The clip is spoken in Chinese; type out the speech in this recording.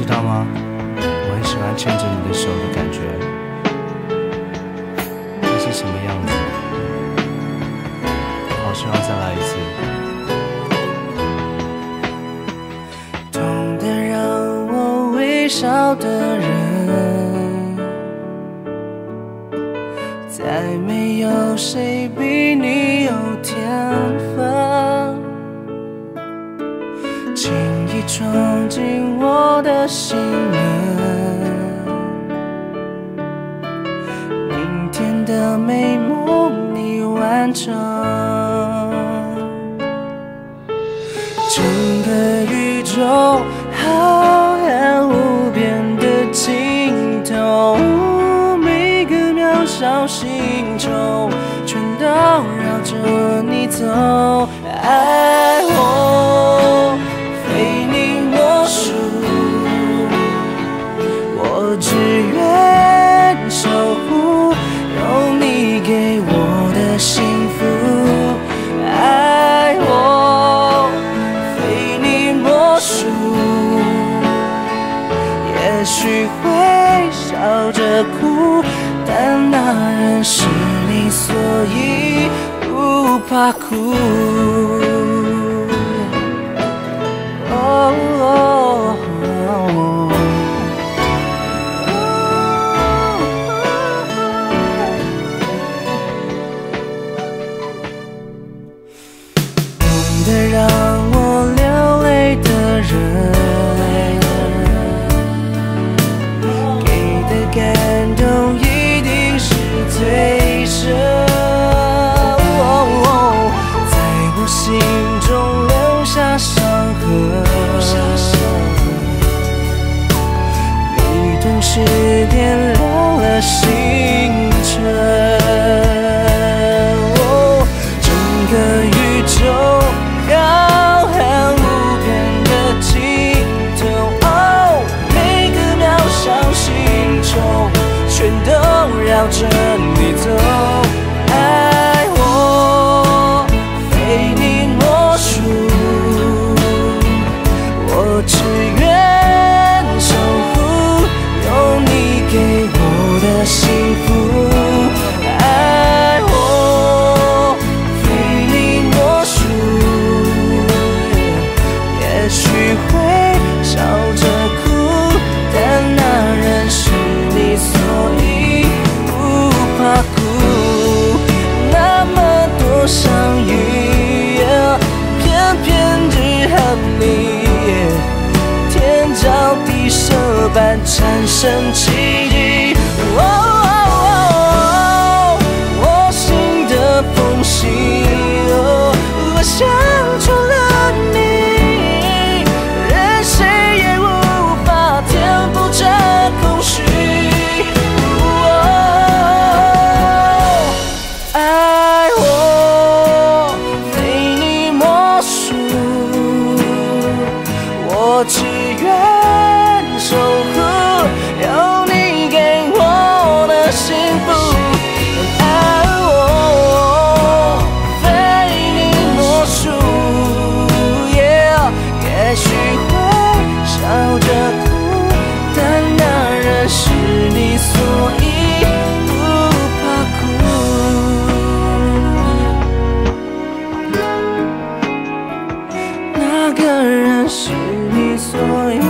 知道吗？我很喜欢牵着你的手的感觉，那是什么样子？好希望再来一次。痛的让我微笑的人，再没有谁比你有天分，轻易闯进的心门。明天的美梦你完成。整个宇宙浩瀚无边的尽头，每个渺小星球全都绕着你走。爱许会笑着哭，但那人是你，所以不怕哭。是设般产生奇迹。哦我心的缝隙，哦我想出了你，任谁也无法填补这空虚。哦爱我非你莫属，我只愿守所以不怕苦。那个人是你所以